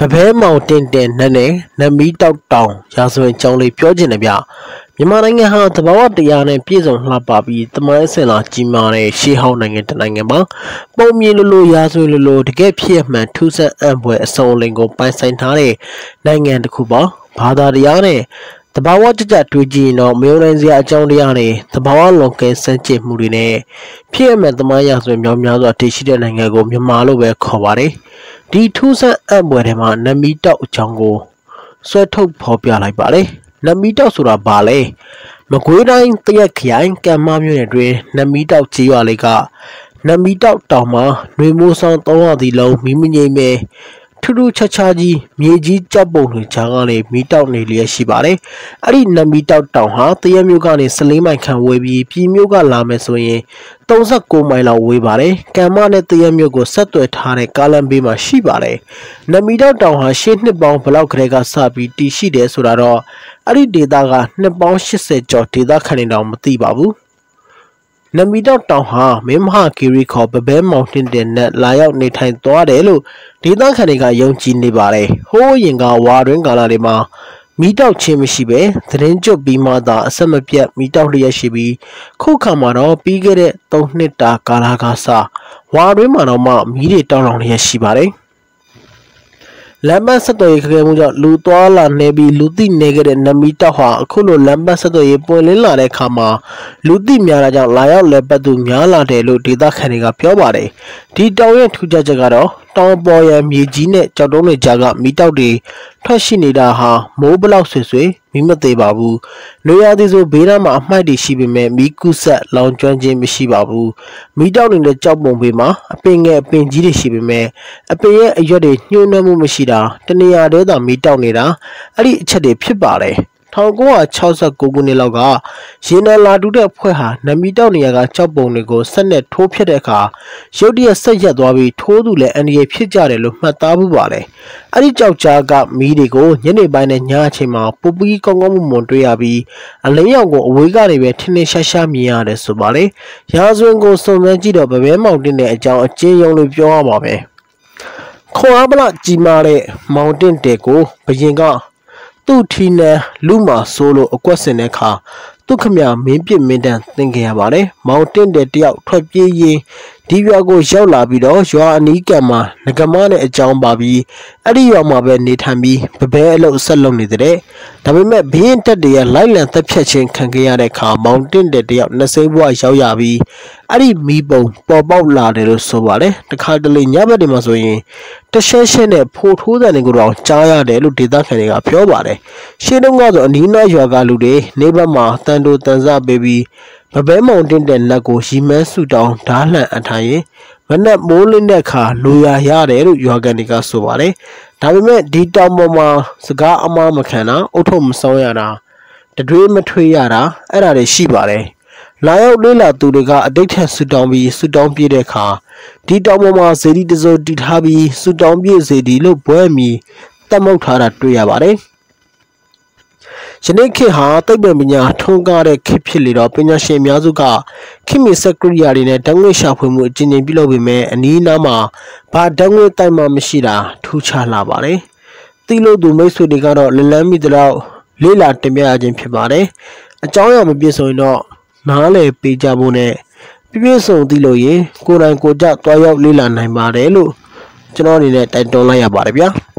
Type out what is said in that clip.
ဗဘဲမောင်တင်တင်နဲ့နဲ့နမီတောက်တောင်ရာဇဝင်ကြောင်းလေးပြောချင်တယ်ဗျမြန်မာနိုင်ငံဟာသဘာဝတရားနဲ့ပြည့်စုံလှပပြီးတမိုင်းအစင်လာကြီးမားတဲ့ရှေးဟောင်းနိုင်ငံတစ်နိုင်ငံမှာပုံမြင်လိုလိုရာဇဝင်လိုလိုတကယ်ဖြစ်မှန်ထူးဆန်းအံ့ဖွယ်အစုံအလင်ကိုပိုင်ဆိုင်ထားတဲ့နိုင်ငံတစ်ခုပါဘာသာတရားနဲ့တဘာဝကြကြတွေ့ကြည့်ရင်တော့မယုံနိုင်စရာအကြောင်းတရားတွေတဘာဝလွန်ကဲစမ်းကြည့်မှုတွေနဲ့ဖြစ်ရမယ့်သမိုင်းရာဇဝင်များများစွာတည်ရှိတဲ့နိုင်ငံကိုမြန်မာလို့ပဲခေါ်ပါတယ် ဒီထူးဆန်းအံ့ဖွယ်တွေမှာနမီတောက်အကြောင်းကိုဆွဲထုတ်ဖော်ပြလိုက်ပါတယ်နမီတောက်ဆိုတာဘာလဲမကွေးတိုင်းတရက်ခရိုင်ကံမမြို့နယ်တွင်နမီတောက်ကြီးရွာလေးကနမီတောက်တောင်မှာနှွေမိုးဆောင်300တီလုံးမိမငိမ့်မဲ့ ထူးထူးခြားခြားကြီးမြေကြီးကြောက်ပုံတွေခြားကလည်းမီတောက်နေလျက်ရှိပါတယ်။အဲ့ဒီနမီတောက်တောင်ဟာတရက်မြို့ကနေ14မိုင်ခန့်ဝေးပြီးပြည်မြို့ကလာမယ်ဆိုရင်39မိုင်လောက်ဝေးပါတယ်။ကံမနဲ့တရက်မြို့ကိုဆက်သွယ်ထားတဲ့ကားလမ်းဘေးမှာရှိပါတယ်။နမီတောက်တောင်ဟာရှေ့နှစ်ပေါင်းဘလောက်ကလေးကစပြီးတည်ရှိတယ်ဆိုတာတော့အဲ့ဒီဒေသကနှစ်ပေါင်း80ကျော်ဒေသခံတွေတောင်မသိပါဘူး။ နမီတော့တောင်ဟာမင်းမဟာကီရီခေါ်ပပဲမောင်တင်တင်နဲ့လာရောက်နေထိုင်သွားတယ်လို့ဒေသခံတွေကယုံကြည်နေပါတယ်။ဟိုးရင်ကဝါတွင်းကာလတွေမှာမီတောက်ချင်းမရှိပဲသတင်းကြွပြီးမှသာအဆက်မပြတ်မီတောက်လျက်ရှိပြီးခုခါမှာတော့ပြီးခဲ့တဲ့3နှစ်တာကာလကစဝါတွင်းမှာတော့မှမီးတွေတောင်းလောင်လျက်ရှိပါတယ်။ လမ်းမဆက်သွယ်ရေးခက်ခဲမှုကြောင့်လူသွားလာနေပြီးလူသိနေခဲ့တဲ့နမီတောက်ဟာအခုလိုလမ်းမဆက်သွယ်ရေးပွင့်လင်းလာတဲ့အခါမှာလူသိများတာကြောင့်လာရောက်လည်ပတ်သူများလာတယ်လို့ဒေသခံတွေကပြောပါတယ်ဒီတောင်ရဲ့ထူးခြားချက်ကတော့တောင်ပေါ်ရမြေကြီးနဲ့ကြောက်တုံးတွေကြားကမီတောက်တွေထွက်ရှိနေတာဟာမိုးဘလောက်ဆွေဆွေ မီးမသေးပါဘူး။နေရာသည်ဆိုဘေးနားမှာအမှိုက်တွေရှိပေမဲ့မီးကုဆက်လောင်ကျွမ်းခြင်းမရှိပါဘူး။မီးတောက်နေတဲ့ကြောက်ပုံဘေးမှာအပင်ငယ်အပင်ကြီးတွေရှိပေမဲ့အပင်ရဲ့အရွက်တွေညှိုးနှံမှုမရှိတာတနေရာတည်းသာမီးတောက်နေတာအဲ့ဒီအချက်တွေဖြစ်ပါတယ်။ 1969ခုနှစ်လောက်ကရေနံလာတူတဲ့ဖွဲ့ဟာနမီတောက်နေရာကကြောက်ပုံတွေကိုဆက်နဲ့ထိုးဖြတ်တဲ့အခါရုတ်တရက်ဆက်ရက်သွားပြီးထိုးသူလည်းအန္တရာယ်ဖြစ်ကြတယ်လို့မှတ်သားမှုပါတယ်။အဲ့ဒီကြောက်ကြားကမီးတွေကိုညနေပိုင်းနဲ့ညအချိန်မှာပူပီးကောင်းကောင်းမွန်မွန်တွေ့ရပြီးအလင်းရောင်ကိုအဝေးကနေပဲထင်းထင်းရှားရှားမြင်ရတယ်ဆိုပါလေ။ရာဇဝင်ကိုစုံစမ်းကြည့်တော့ဗပဲမောင်တင်တဲ့အကြောင်းအကျဉ်းရုံလို့ပြောရမှာပဲ။ခွန်အားပလကြီးမားတဲ့မောင်တင်တဲ့ကိုဘရင်က သူ့ထီနန်လူမာဆိုးလို့အကွက်စင်တဲ့အခါသူခမမင်းပြစ်မင်းတန်းသင်ခဲ့ရပါတယ်။မောင်တင့်တဲ့တယောက်ထွက်ပြေးရင်းဒီရွာကိုရောက်လာပြီးတော့ရွာအနီးကံမှာငကမနဲ့အကြောင်းပါပြီးအဲ့ဒီရွာမှာပဲနေထိုင်ပြီးပပဲအလုပ်ဆက်လုပ်နေတဲ့ဒါပေမဲ့ဘင်းတက်တရလိုက်လံသက်ဖြတ်ခြင်းခံခဲ့ရတဲ့အခါမောင်တင့်တဲ့တယောက်နှစိမ့်ဘွားရောက်ရပြီးအဲ့ဒီမီးပုံပေါ်ပေါက်လာတယ်လို့ဆိုပါတယ်တခါတလေညဘက်တွေမှာဆိုရင် တရှဲရှဲနဲ့ဖိုးထိုးတဲ့နေကိုတော့ကြားရတယ်လို့ဒေသခံတွေကပြောပါတယ်ရှင်းတော့ကဆိုအနီးနားရွာကလူတွေနေဘက်မှာတန်တိုတန်စပေးပြီးမပဲမုံတင်တဲ့နတ်ကိုရီမန်းဆူတောင်းဓားလှန်အထိုင်ရင်မနက်မိုးလင်းတဲ့အခါလူရရတယ်လို့ရွာကန်တွေကဆိုပါတယ်ဒါပေမဲ့ဒီတောင်ပေါ်မှာစကားအမားမခံတာအုတ်ထုပ်မဆောင်ရတာတတွေးမထွေးရတာအဲ့ဒါတွေရှိပါတယ် လာရောက်လေးလာသူတွေကအတိတ်ထက်ဆူတောင်းပြီးဆူတောင်းပြတဲ့အခါဒီတောင်ပေါ်မှာဇေဒီတစိုးတီထားပြီးဆူတောင်းပြဇေဒီလို့ဘွဲမီတတ်မုတ်ထားတာတွေ့ရပါတယ်ယနေ့ခေတ်ဟာသိပ္ပံပညာထွန်းကားတဲ့ခေတ်ဖြစ်လေတော့ပညာရှင်အများစုကခေတ်မီစက်ကရိယာတွေနဲ့ဓာတ်ငွေ့ရှာဖွေမှုအကျဉ်းချင်းပြုလုပ်ပေမဲ့အနီးနားမှာဘာဓာတ်ငွေ့တိုက်မှမရှိတာထူးခြားလာပါတယ်။သိလို့သူမိတ်ဆွေတွေကတော့လလန်းမိတဲ့တော့လေးလာတင်ပြရခြင်းဖြစ်ပါတယ်။အကြောင်းအရာမပြည့်စုံရင်တော့ နားလည်ပေးကြဖို့နဲ့ပြည့်ပြည့်စုံသိလို့ရင်ကိုယ်တိုင်ကိုယ်ကြတွားရောက်လေးလာနိုင်ပါတယ်လို့ကျွန်တော်အနေနဲ့တိုက်တွန်းလိုက်ရပါတယ်ဗျာ။